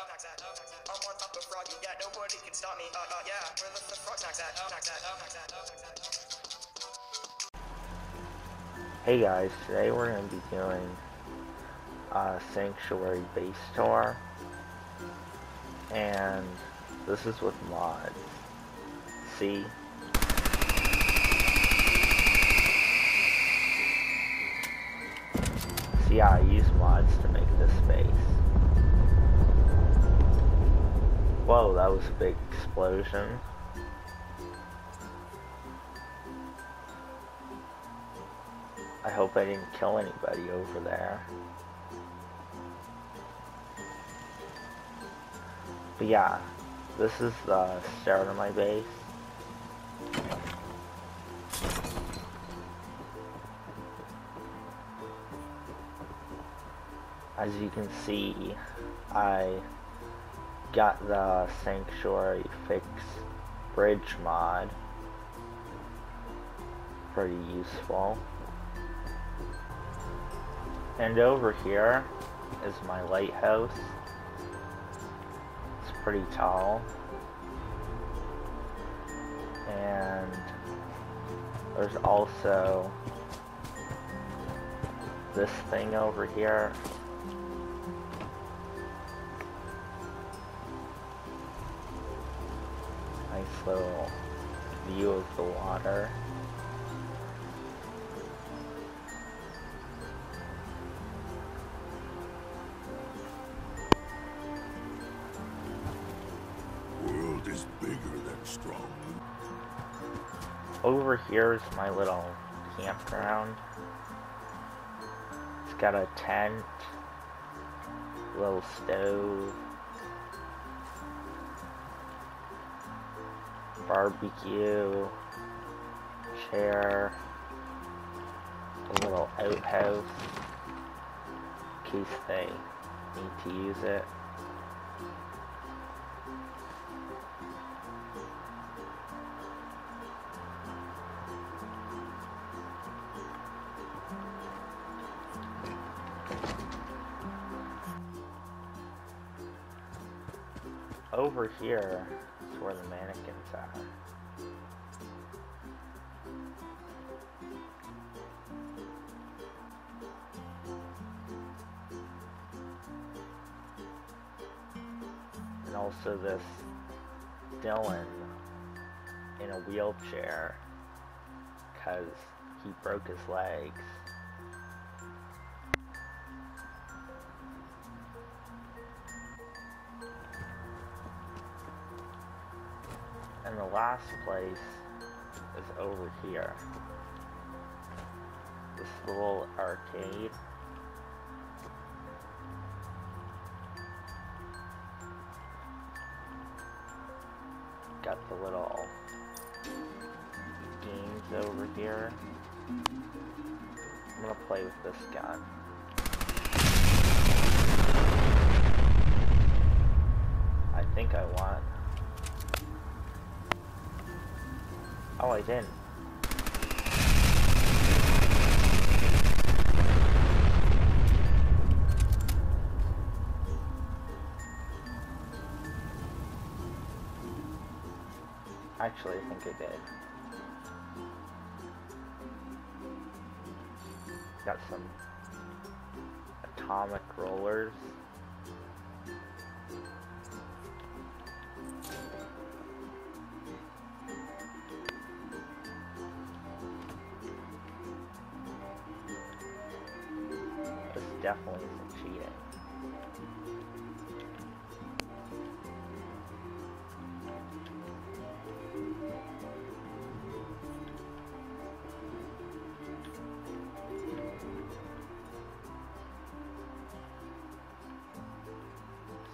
I'm on top of yeah, nobody can stop me. Uh, uh, yeah, where the, the frog snacks at? Snacks at, snacks at, snacks at. Hey guys, today we're going to be doing a Sanctuary base tour, and this is with mods. See? See, yeah, I use mods to make this base. Whoa, that was a big explosion. I hope I didn't kill anybody over there. But yeah, this is the start of my base. As you can see, I got the Sanctuary Fix Bridge mod. Pretty useful. And over here is my lighthouse. It's pretty tall. And there's also this thing over here. Little view of the water. World is bigger than strong. Over here is my little campground. It's got a tent, little stove, barbecue, chair, a little outhouse case they need to use it. Over here where the mannequins are. And also this Dylan in a wheelchair because he broke his legs. And the last place is over here. This little arcade. Got the little games over here. I'm gonna play with this gun. I think I won. Oh, I didn't. Actually, I think I did. Got some atomic rollers. Definitely isn't cheating.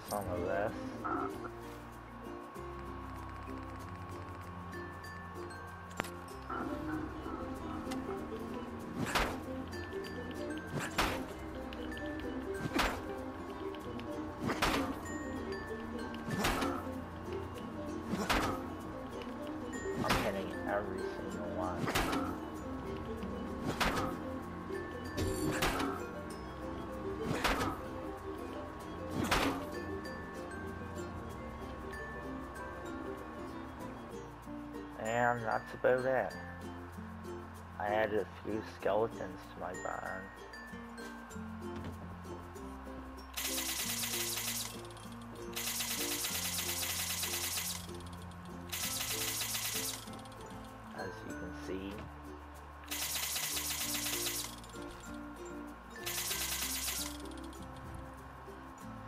Some of this. every single one. And that's about it. I added a few skeletons to my barn.